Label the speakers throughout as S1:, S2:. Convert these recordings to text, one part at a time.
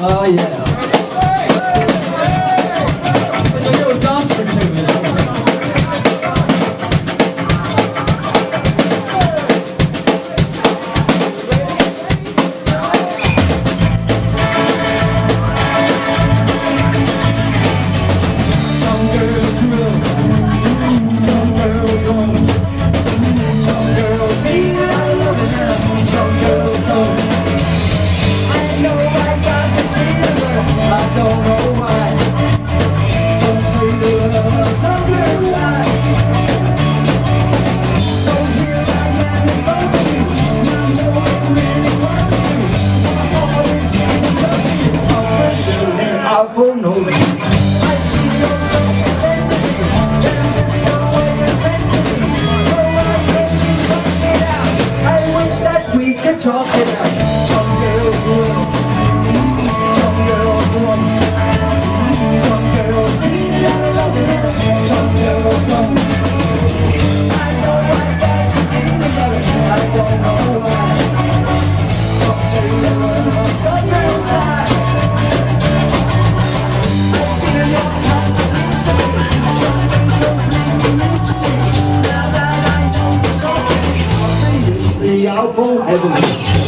S1: Oh yeah. out for no reason. Purple Heaven.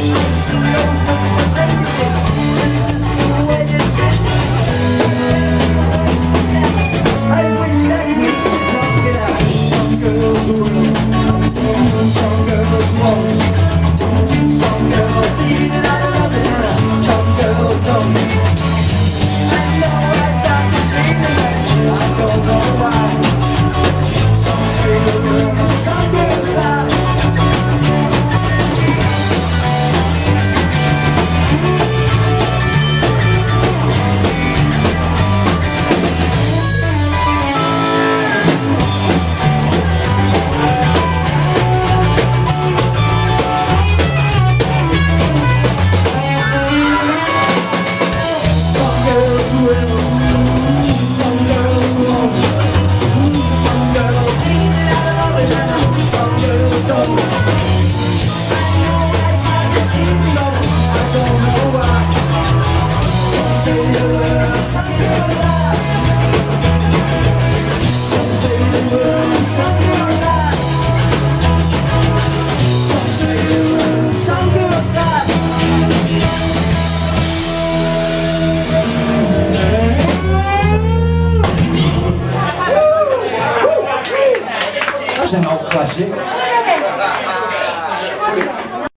S1: That's an old classic.